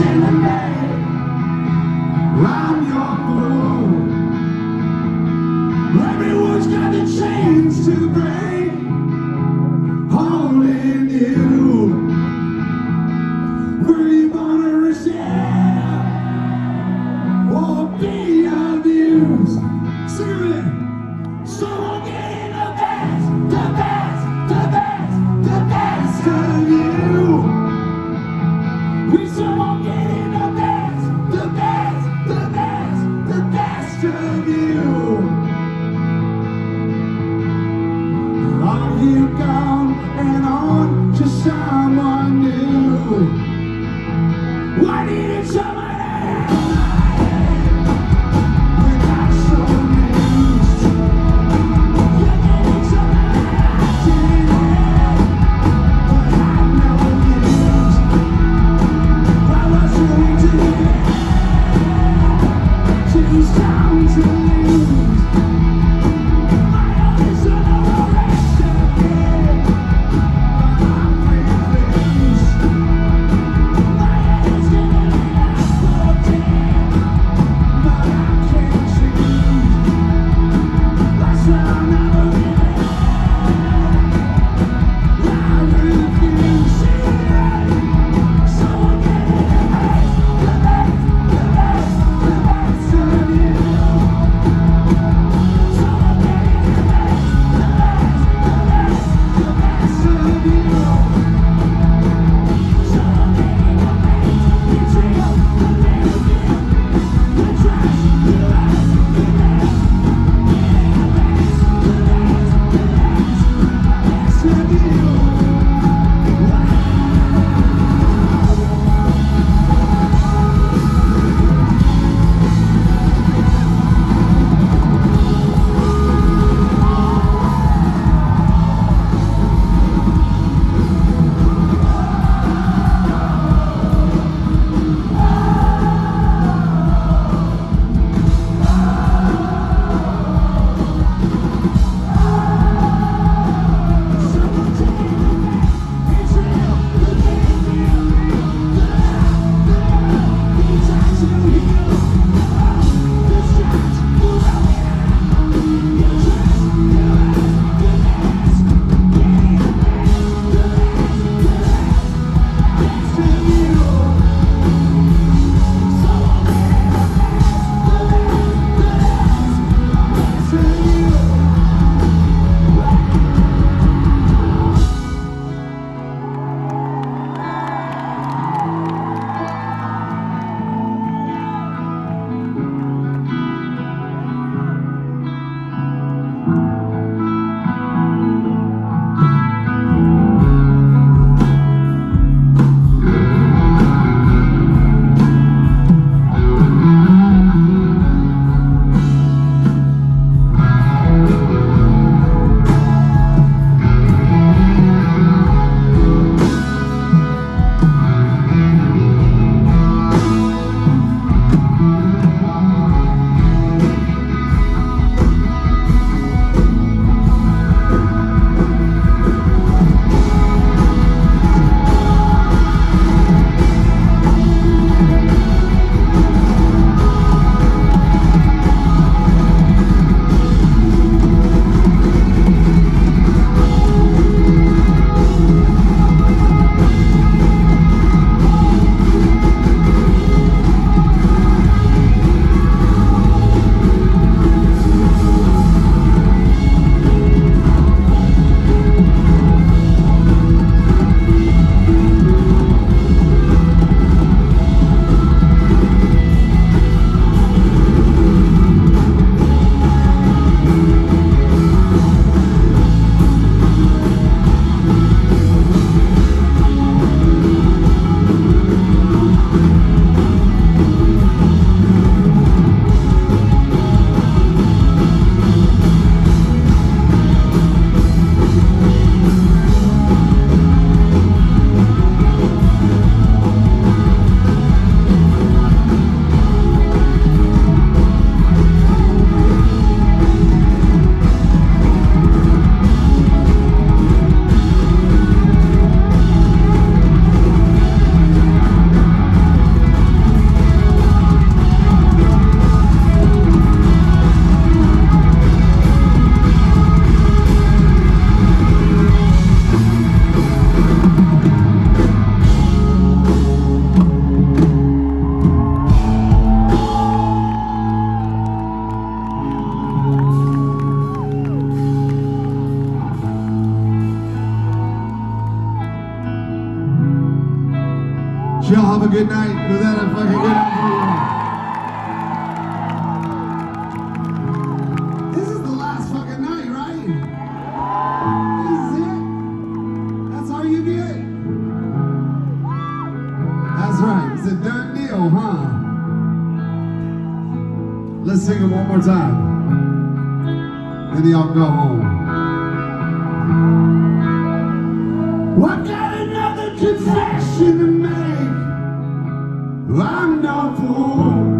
chilling good night? Was that a fucking good night? This is the last fucking night, right? Is it. That's you. That's right. It's a done deal, huh? Let's sing it one more time. Then y'all go home. I've got another confession to make. I'm.